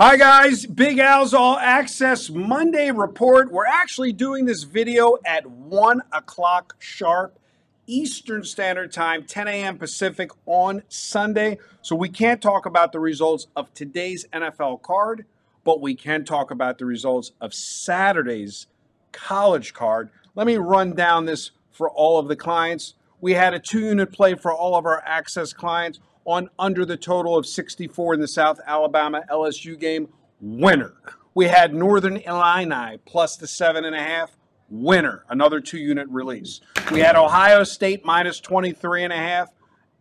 Hi guys, Big Al's All Access Monday report. We're actually doing this video at 1 o'clock sharp Eastern Standard Time, 10 a.m. Pacific on Sunday. So we can't talk about the results of today's NFL card, but we can talk about the results of Saturday's college card. Let me run down this for all of the clients. We had a two unit play for all of our access clients on under the total of 64 in the South Alabama LSU game. Winner. We had Northern Illini plus the seven and a half. Winner. Another two unit release. We had Ohio State minus 23 and a half.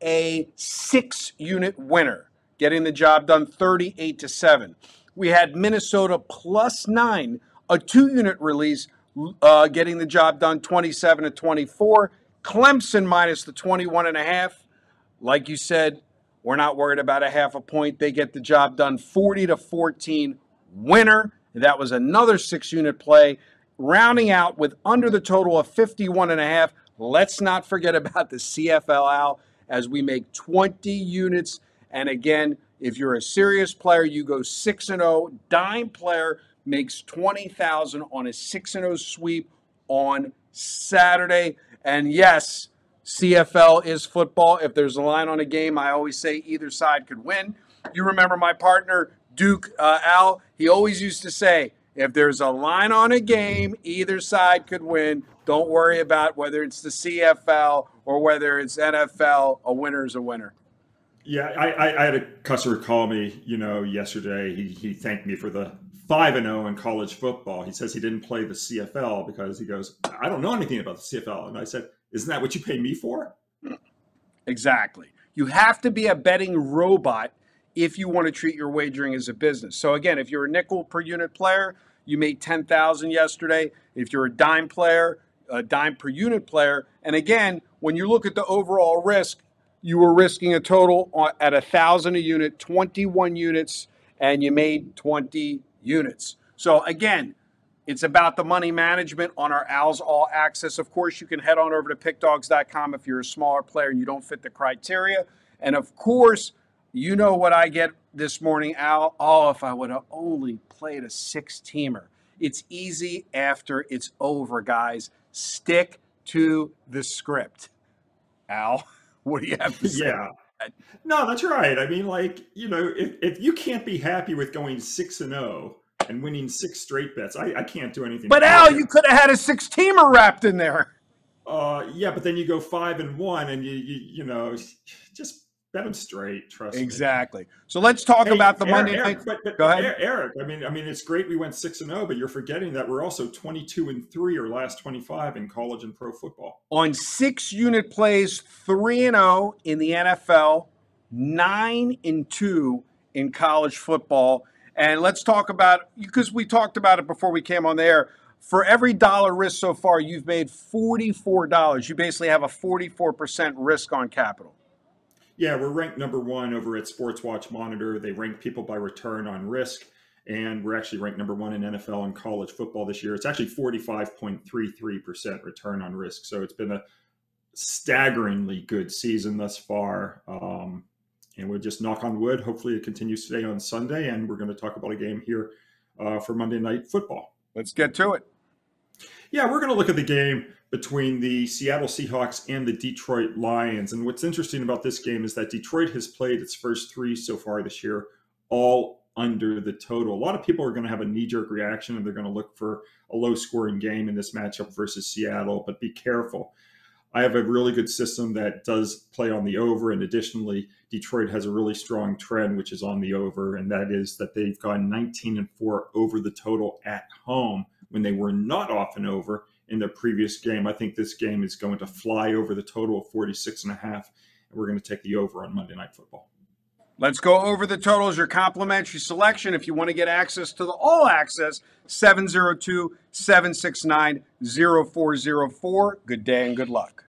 A six unit winner. Getting the job done 38 to 7. We had Minnesota plus nine, a two unit release, uh, getting the job done 27 to 24. Clemson minus the 21 and a half. Like you said, we're not worried about a half a point. They get the job done 40 to 14 winner. That was another six unit play. Rounding out with under the total of 51 and a half. Let's not forget about the CFL as we make 20 units. And again, if you're a serious player, you go 6 and 0. Dime player makes 20,000 on a 6 and 0 sweep on Saturday. And yes, CFL is football. If there's a line on a game, I always say either side could win. You remember my partner, Duke uh, Al? He always used to say, if there's a line on a game, either side could win. Don't worry about whether it's the CFL or whether it's NFL. A winner is a winner. Yeah, I, I, had a customer call me, you know, yesterday. He, he thanked me for the five and zero oh in college football. He says he didn't play the CFL because he goes, I don't know anything about the CFL. And I said, isn't that what you pay me for? Exactly. You have to be a betting robot if you want to treat your wagering as a business. So again, if you're a nickel per unit player, you made 10,000 yesterday. If you're a dime player, a dime per unit player, and again, when you look at the overall risk, you were risking a total at a thousand a unit, 21 units, and you made 20 units. So again, it's about the money management on our Al's All Access. Of course, you can head on over to pickdawgz.com if you're a smaller player and you don't fit the criteria. And of course, you know what I get this morning, Al. Oh, if I would have only played a six teamer. It's easy after it's over, guys. Stick to the script. Al, what do you have to say? Yeah. No, that's right. I mean, like, you know, if, if you can't be happy with going 6 and 0, and winning six straight bets. I, I can't do anything. But Al, you could have had a six teamer wrapped in there. Uh, yeah, but then you go five and one, and you you, you know just bet them straight. Trust exactly. Me. So let's talk hey, about the Eric, Monday Eric, night. But, but, go ahead, Eric. I mean, I mean, it's great we went six and zero, oh, but you're forgetting that we're also twenty two and three or last twenty five in college and pro football on six unit plays, three and zero oh in the NFL, nine and two in college football. And let's talk about because we talked about it before we came on the air. For every dollar risk so far, you've made $44. You basically have a 44% risk on capital. Yeah, we're ranked number one over at Sports Watch Monitor. They rank people by return on risk. And we're actually ranked number one in NFL and college football this year. It's actually 45.33% return on risk. So it's been a staggeringly good season thus far. Um, and we'll just knock on wood. Hopefully, it continues today on Sunday, and we're going to talk about a game here uh, for Monday Night Football. Let's get to it. Yeah, we're going to look at the game between the Seattle Seahawks and the Detroit Lions. And what's interesting about this game is that Detroit has played its first three so far this year, all under the total. A lot of people are going to have a knee jerk reaction and they're going to look for a low scoring game in this matchup versus Seattle, but be careful. I have a really good system that does play on the over. And additionally, Detroit has a really strong trend, which is on the over. And that is that they've gone 19 and 4 over the total at home when they were not off and over in their previous game. I think this game is going to fly over the total of 46 and a half. And we're going to take the over on Monday Night Football. Let's go over the totals, your complimentary selection. If you want to get access to the all access, 702 769 0404. Good day and good luck.